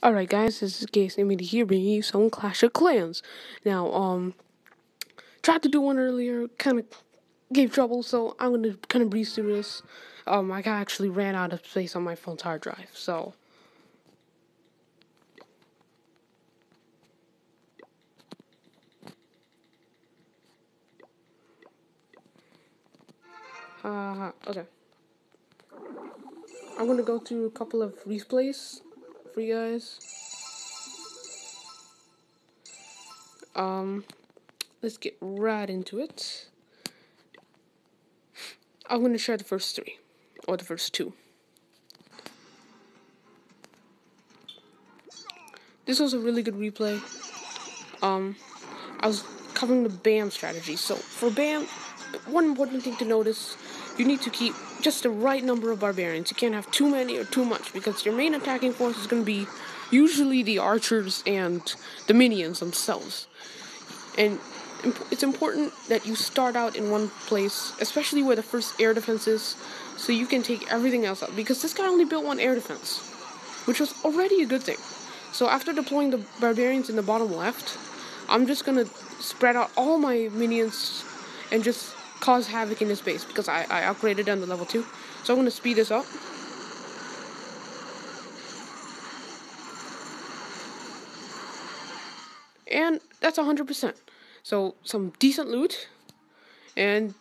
Alright guys, this is Case Media here bringing you some Clash of Clans. Now, um, tried to do one earlier, kind of gave trouble, so I'm gonna kind of breeze through this. Um, I actually ran out of space on my phone's hard drive, so. Uh, okay. I'm gonna go through a couple of replays for you guys. Um, let's get right into it. I'm going to share the first three, or the first two. This was a really good replay. Um, I was covering the BAM strategy. So for BAM, one important thing to notice, you need to keep just the right number of barbarians. You can't have too many or too much because your main attacking force is going to be usually the archers and the minions themselves. And it's important that you start out in one place, especially where the first air defense is, so you can take everything else up. Because this guy only built one air defense, which was already a good thing. So after deploying the barbarians in the bottom left, I'm just gonna spread out all my minions and just cause havoc in his base because I, I upgraded down to level 2. So I'm going to speed this up. And that's 100%. So some decent loot. And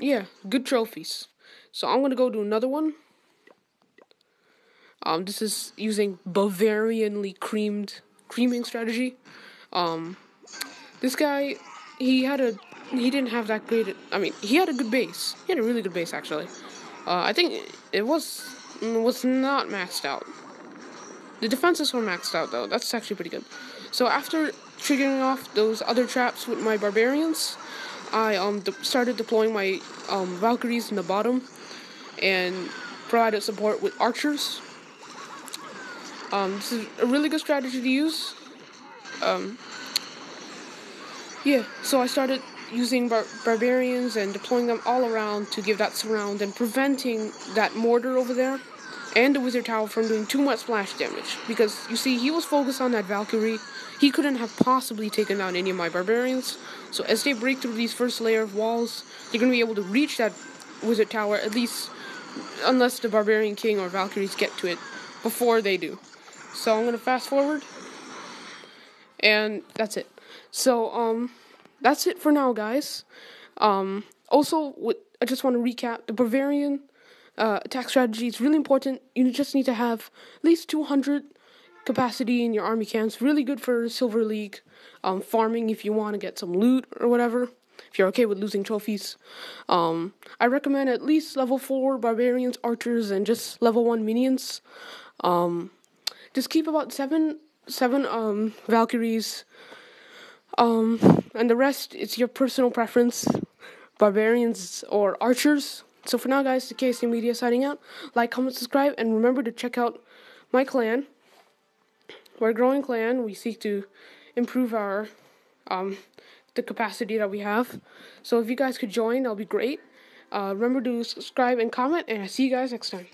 yeah, good trophies. So I'm going to go do another one. Um, this is using Bavarianly creamed creaming strategy. Um, this guy, he had a he didn't have that great. I mean, he had a good base. He had a really good base actually. Uh, I think it was was not maxed out. The defenses were maxed out though. That's actually pretty good. So after triggering off those other traps with my barbarians, I um de started deploying my um, Valkyries in the bottom, and provided support with archers. Um, this is a really good strategy to use. Um, yeah, so I started using bar- barbarians and deploying them all around to give that surround and preventing that mortar over there and the wizard tower from doing too much splash damage. Because you see, he was focused on that Valkyrie. He couldn't have possibly taken down any of my barbarians. So as they break through these first layer of walls, they're gonna be able to reach that wizard tower at least, unless the barbarian king or Valkyries get to it before they do. So I'm gonna fast forward, and that's it. So um that's it for now, guys. Um, also, with, I just want to recap the Bavarian uh, attack strategy is really important. You just need to have at least 200 capacity in your army camps. Really good for Silver League um, farming if you want to get some loot or whatever. If you're okay with losing trophies, um, I recommend at least level four barbarians, archers, and just level one minions. Um, just keep about seven seven um, Valkyries um, and the rest it's your personal preference, barbarians or archers. So for now, guys, the KC Media signing out. Like, comment, subscribe, and remember to check out my clan. We're a growing clan. We seek to improve our um, the capacity that we have. So if you guys could join, that'll be great. Uh, remember to subscribe and comment, and I'll see you guys next time.